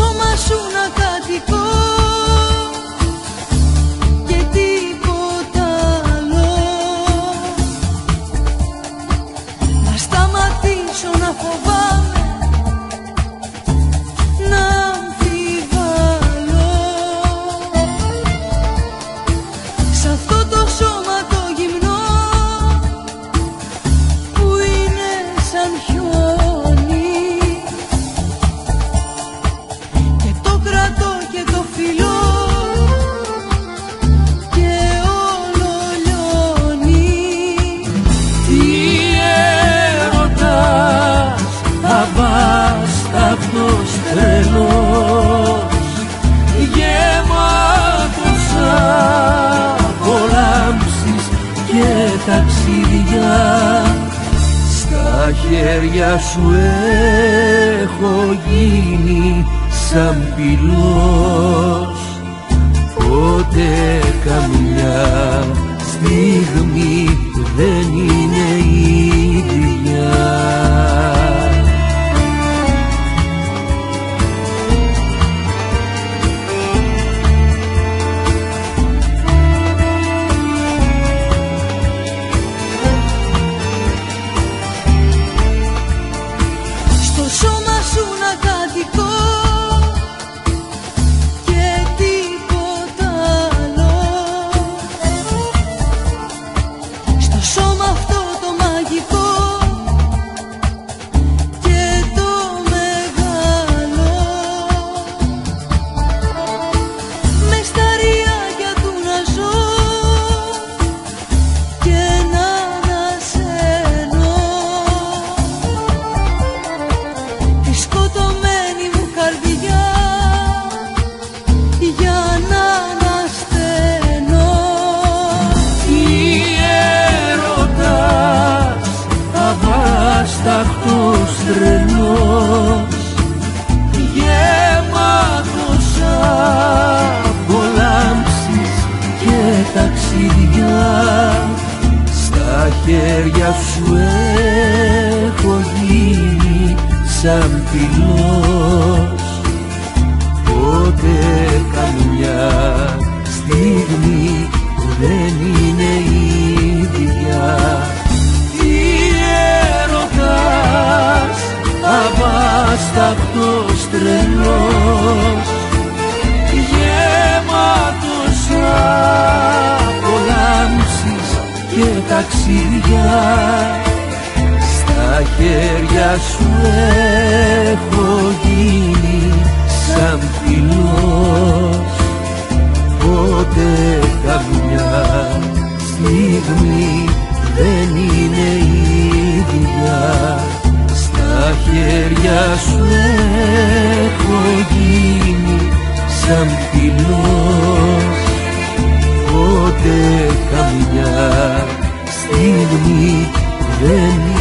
σώμα σου να κατοικώ και τίποτα άλλο. Να σταματήσω να φοβάμαι ταξίδια στα χέρια σου έχω γίνει σαν πυλός. Ποτέ καμιά στιγμή δεν σαν πυλός Ποτέ καμιά στιγμή δεν είναι ίδια Τι έρωτας αβάσταχτος τρελός. Γεμάτος απολάμψεις και ταξίδια στα χέρια σου έχω γίνει σαν πυλός Ποτέ καμιά στιγμή δεν είναι ίδια. Στα χέρια σου έχω γίνει σαν πυλός Ποτέ καμιά στιγμή δεν είναι ίδια